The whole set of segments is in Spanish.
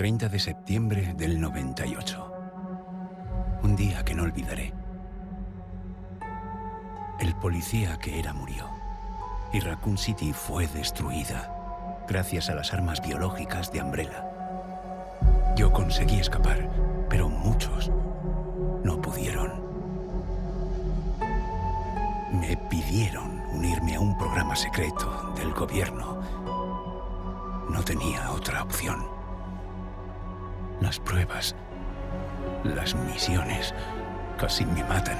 30 de septiembre del 98. Un día que no olvidaré. El policía que era murió. Y Raccoon City fue destruida gracias a las armas biológicas de Umbrella. Yo conseguí escapar, pero muchos no pudieron. Me pidieron unirme a un programa secreto del gobierno. No tenía otra opción. Las pruebas, las misiones, casi me matan.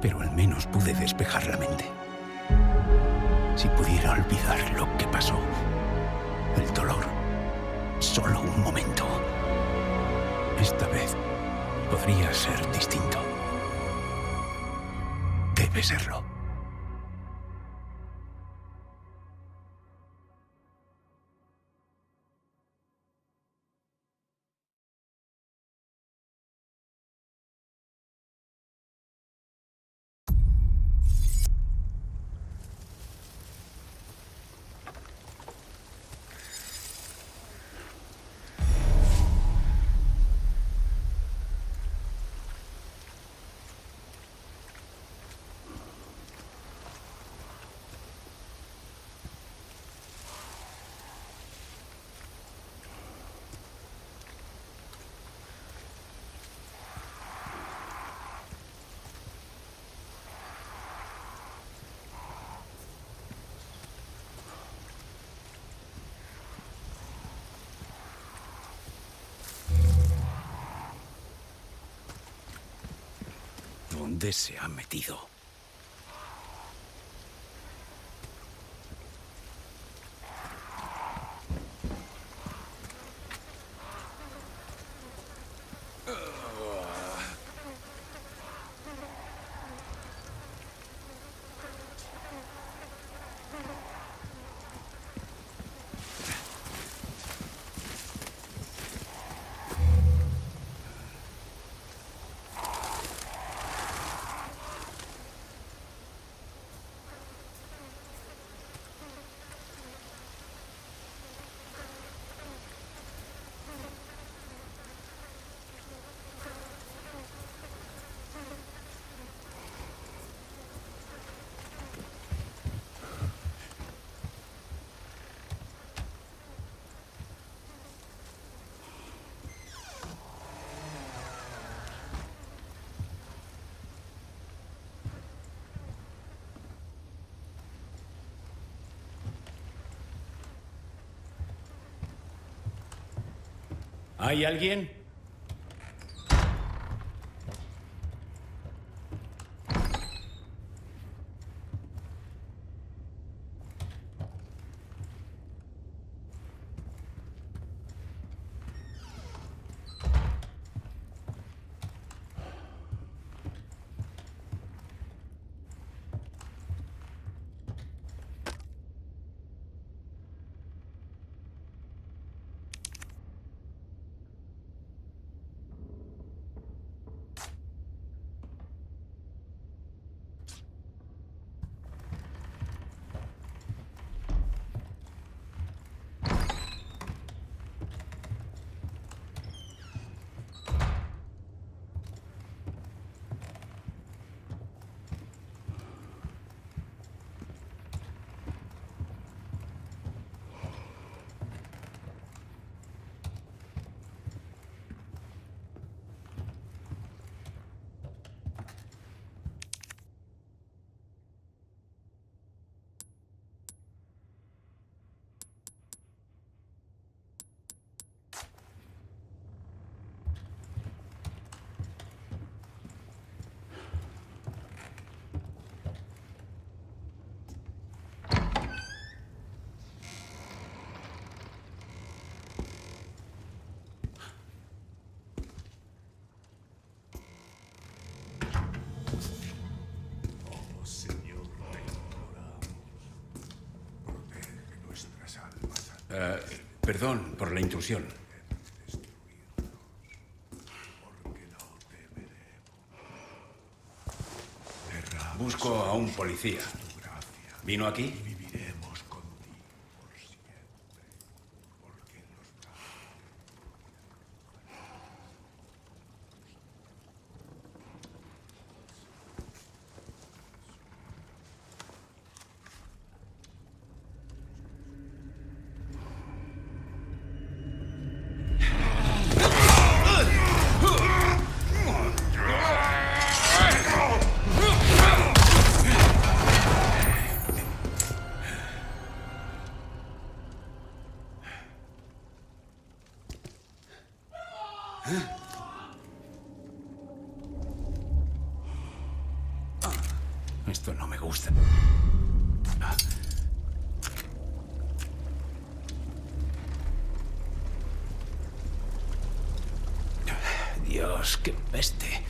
Pero al menos pude despejar la mente. Si pudiera olvidar lo que pasó, el dolor, solo un momento. Esta vez podría ser distinto. Debe serlo. ¿Dónde se ha metido? ¿Hay alguien? Eh, perdón por la intrusión. Busco a un policía. ¿Vino aquí? Esto no me gusta. Dios, qué peste.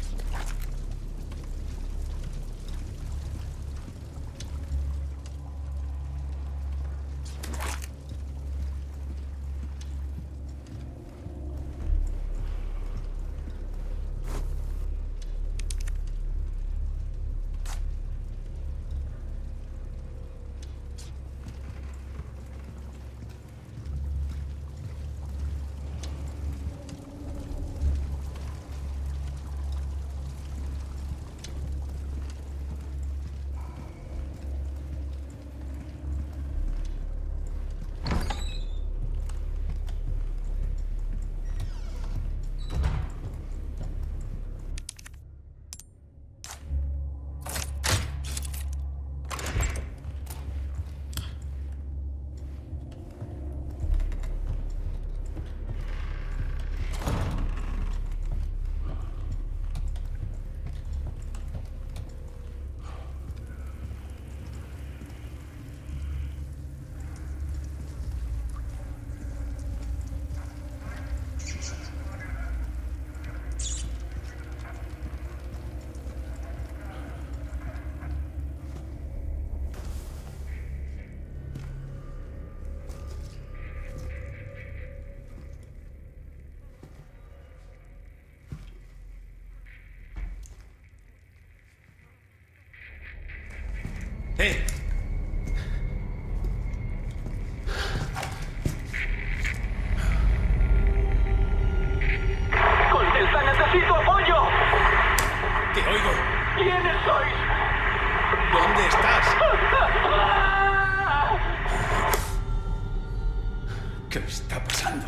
¿Qué está pasando?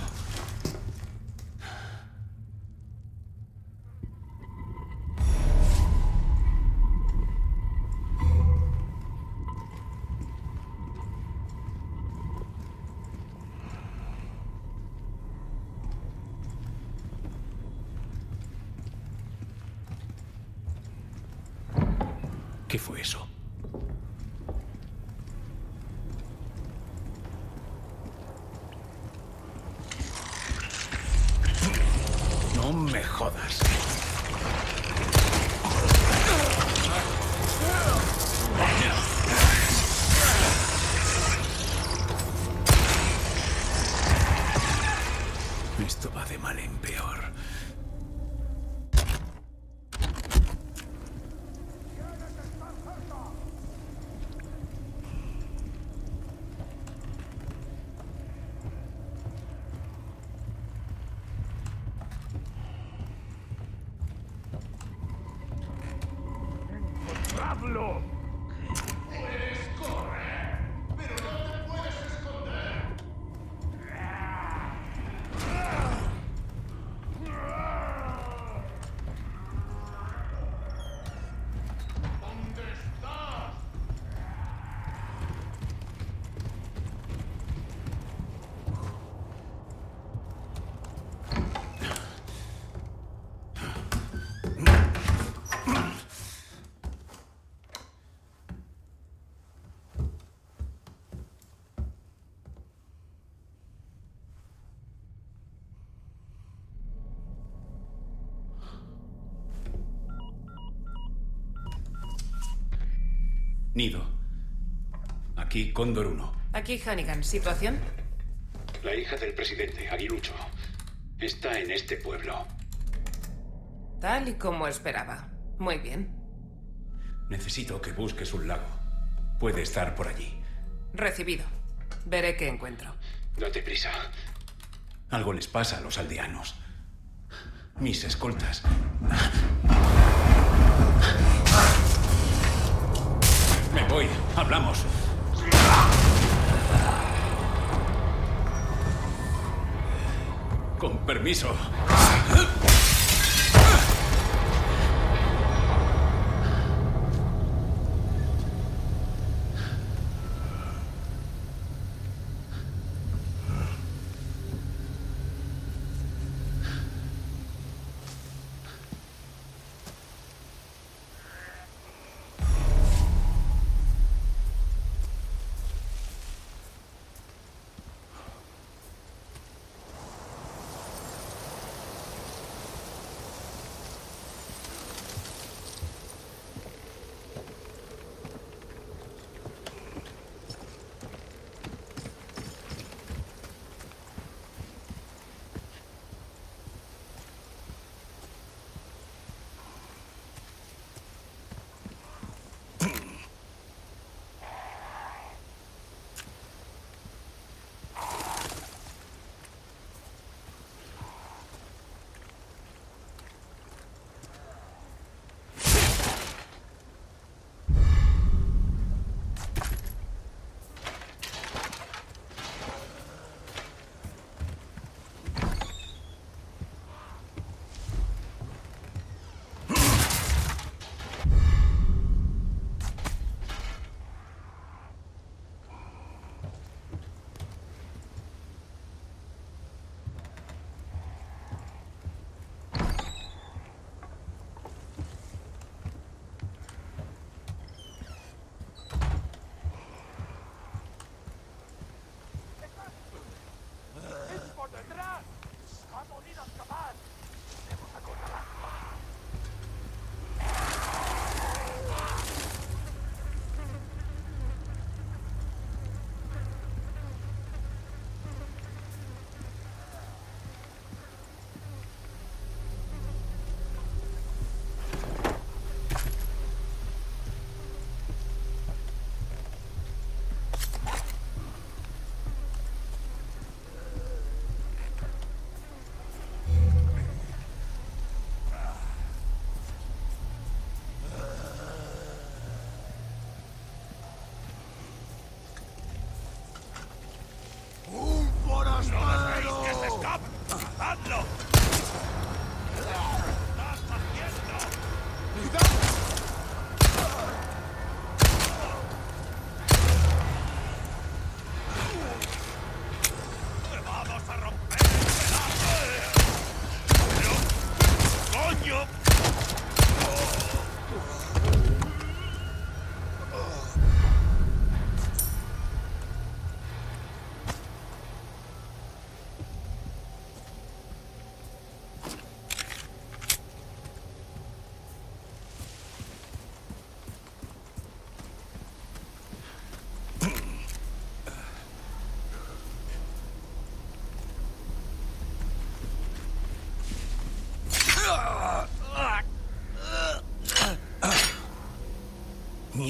¿Qué fue eso? No me jodas. Esto va de mal en peor. ¡Pablo! Nido. Aquí Cóndor 1. Aquí Hannigan. ¿Situación? La hija del presidente, Aguilucho, está en este pueblo. Tal y como esperaba. Muy bien. Necesito que busques un lago. Puede estar por allí. Recibido. Veré qué encuentro. Date prisa. Algo les pasa a los aldeanos. Mis escoltas. Me voy. Hablamos. Con permiso.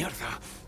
¡Mierda!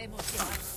Debemos llevar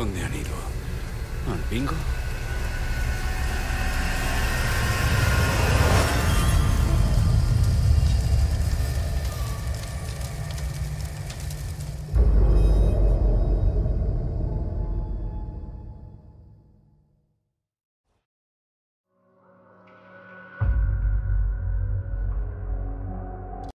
¿A dónde